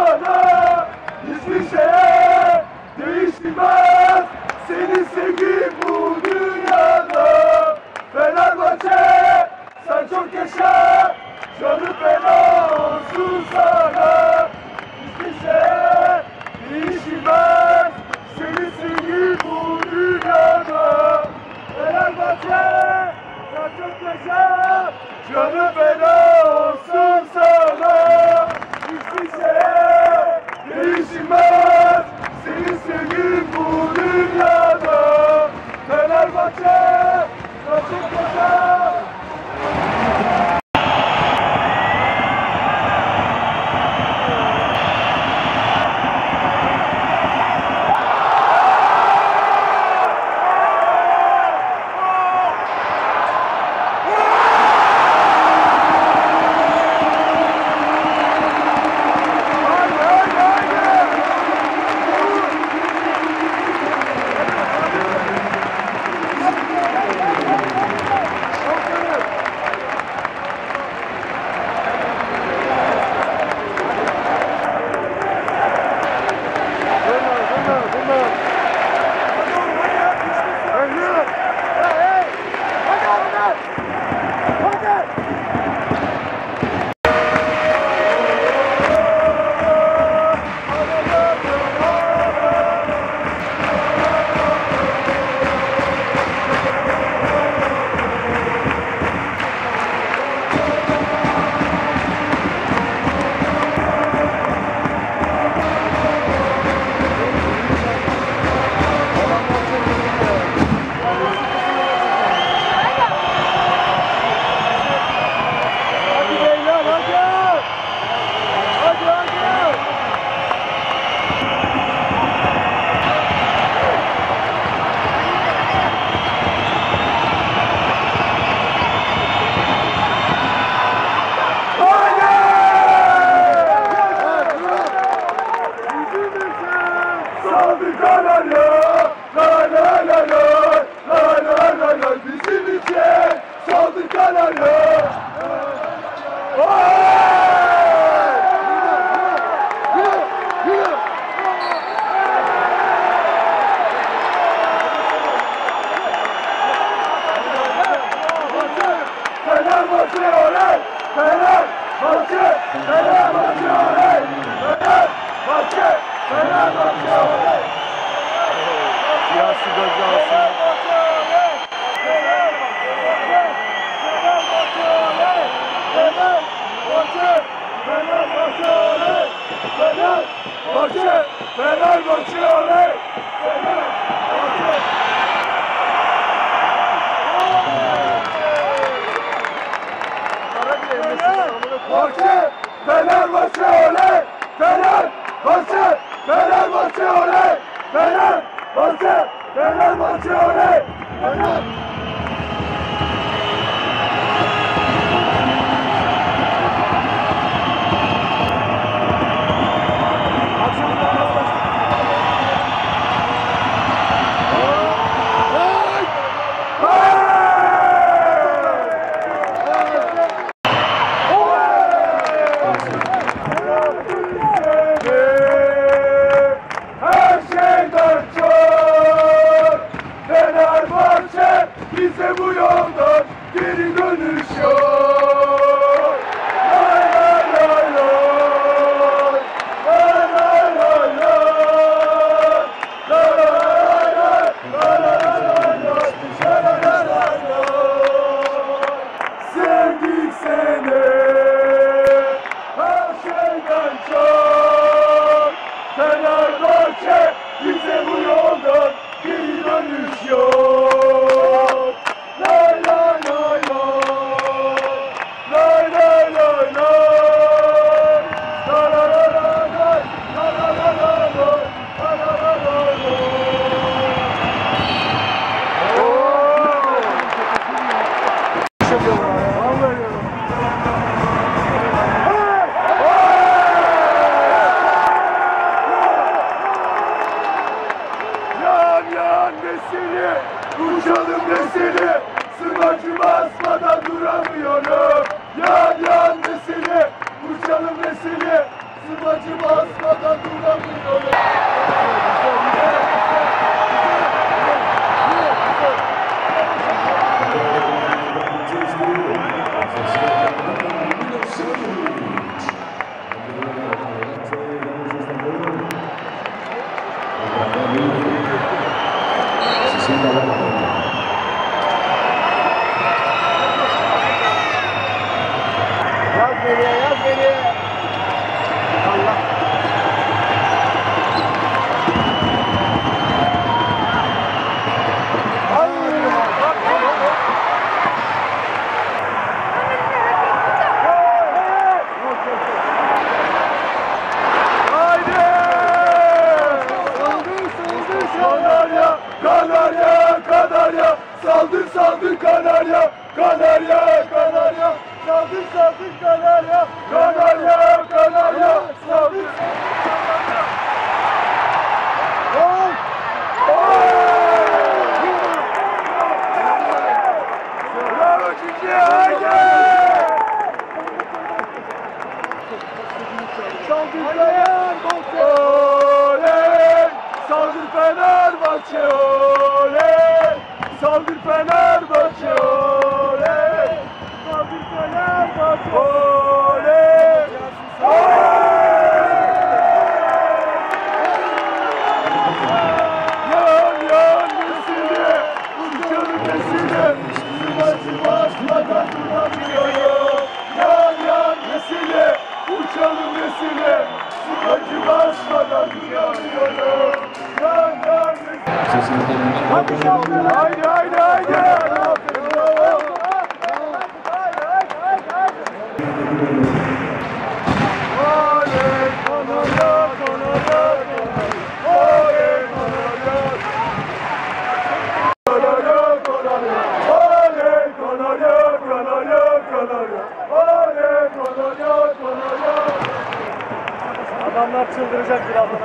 bana hiçbir şeye değişmez. Seni sevgi bu dünyada. Fenerbahçe sen çok yaşa. Canı fena olsun sana. Fenerbahçe, Fenerbahçe oley! Fenerbahçe, Fenerbahçe oley! Siyasi gözü alsın. Fenerbahçe oley! Fenerbahçe, Fenerbahçe oley! Let's go! Defender! Kanarya, Kanarya, Kanarya, Sabri. Gol! Bravo Kiki, haydi! Saldır Fenerbahçe! Oley! Saldır Fenerbahçe! Oley! Saldır Fenerbahçe! Oley! Saldır Fenerbahçe! Oley! Haydi haydi haydi. Bravo. Adamlar çıldıracak birazdan.